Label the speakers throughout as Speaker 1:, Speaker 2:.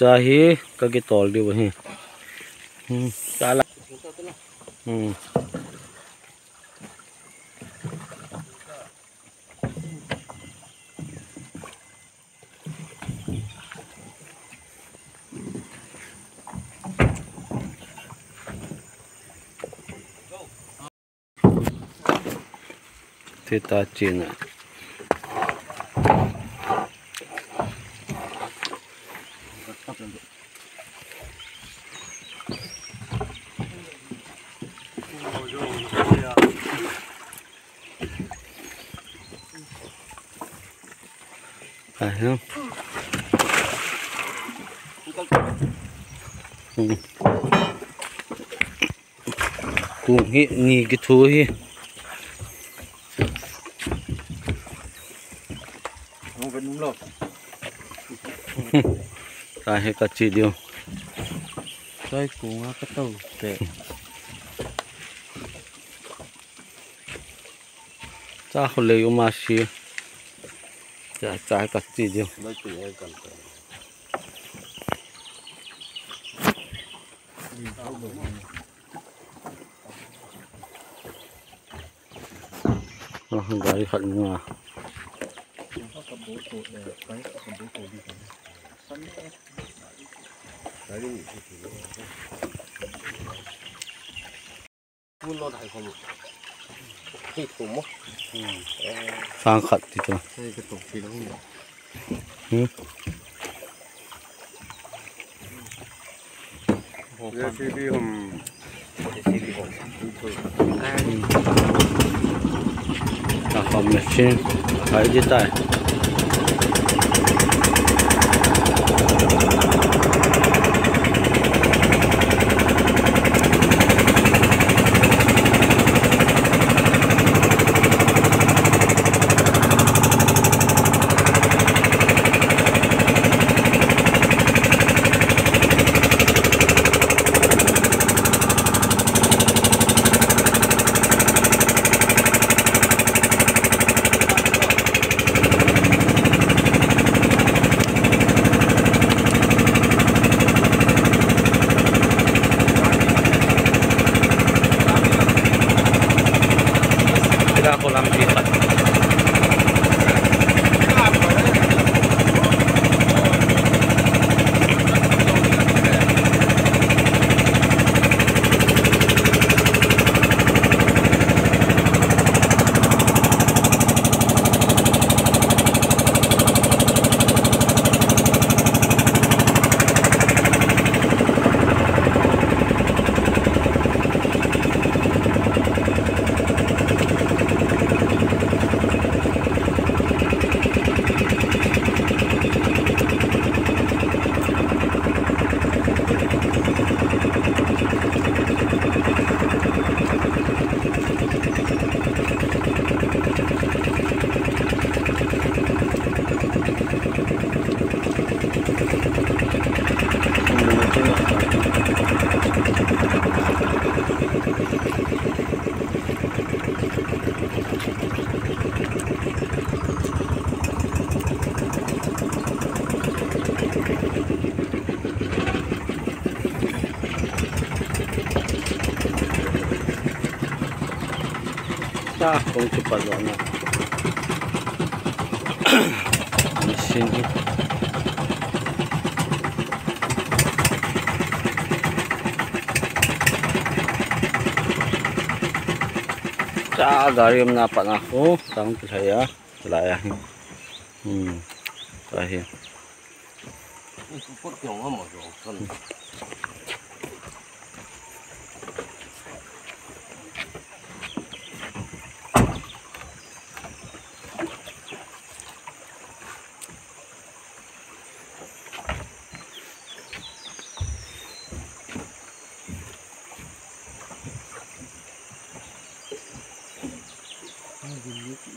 Speaker 1: चाहे करके तौल दे वहीं काला हम्म। थे हम्म। ना phải không cũng ừ. nghĩ nghĩ cái thú hi
Speaker 2: không phải đúng rồi
Speaker 1: tại hết cả chỉ điều
Speaker 2: tôi cũng cái tàu để
Speaker 1: ta không lấy cái mà xí चाय चाय कच्ची जो गाड़ी खड़ी हुआ Hãy
Speaker 2: subscribe cho kênh Ghiền Mì Gõ Để
Speaker 3: không bỏ lỡ những video hấp dẫn ที่ถุงมั้
Speaker 1: สร้างขัดที่ตัวใ
Speaker 2: ช่กระตุกที่ต้อมีเ
Speaker 1: ด
Speaker 2: ี๋ยวซีดีผมเช
Speaker 3: ี๋ยวซีดีผม
Speaker 1: อ่าคอมเมชชั่นใครจะได้
Speaker 3: Gracias.
Speaker 1: sta con cepat pallone mi scendi sa dari menapak aku tangki saya selayahin hmm terakhir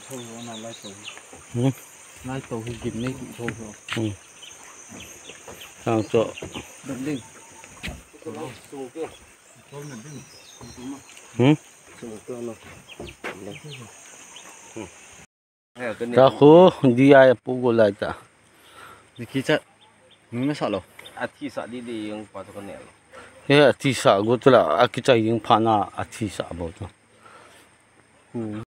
Speaker 2: thôi nó là lai tù lai tù thì kìm này cũng thôi
Speaker 1: rồi sao chỗ
Speaker 2: đừng đừng
Speaker 3: tù kia thôi đừng đừng
Speaker 1: hmm?
Speaker 3: Tahu
Speaker 1: dia pukul lah tak.
Speaker 2: Dikita, mana salah?
Speaker 3: Ati sak di di yang patu kenal.
Speaker 1: Ya, ati sak. Gue tu lah. Aku cai yang panah ati sak bau tu.
Speaker 2: Hmm.